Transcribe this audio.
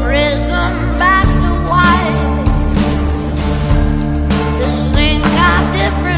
prison back to white. This thing got different.